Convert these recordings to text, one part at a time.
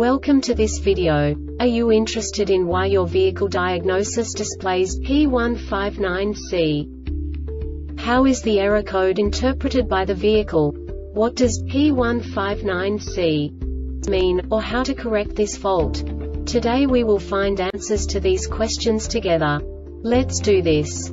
Welcome to this video. Are you interested in why your vehicle diagnosis displays P159C? How is the error code interpreted by the vehicle? What does P159C mean, or how to correct this fault? Today we will find answers to these questions together. Let's do this.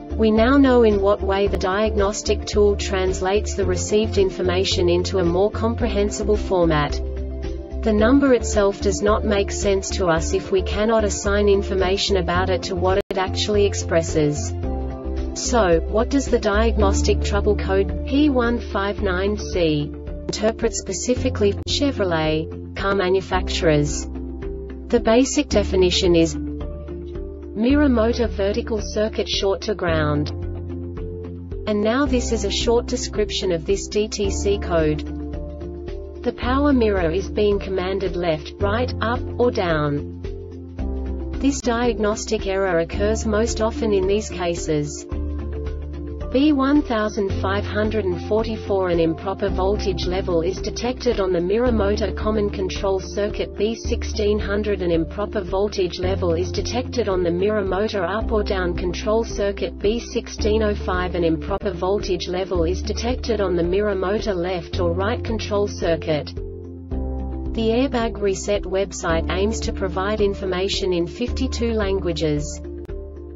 We now know in what way the diagnostic tool translates the received information into a more comprehensible format. The number itself does not make sense to us if we cannot assign information about it to what it actually expresses. So, what does the diagnostic trouble code P159C interpret specifically Chevrolet car manufacturers? The basic definition is Mirror motor vertical circuit short to ground. And now this is a short description of this DTC code. The power mirror is being commanded left, right, up, or down. This diagnostic error occurs most often in these cases. B1544 An improper voltage level is detected on the mirror motor common control circuit B1600 An improper voltage level is detected on the mirror motor up or down control circuit B1605 An improper voltage level is detected on the mirror motor left or right control circuit. The Airbag Reset website aims to provide information in 52 languages.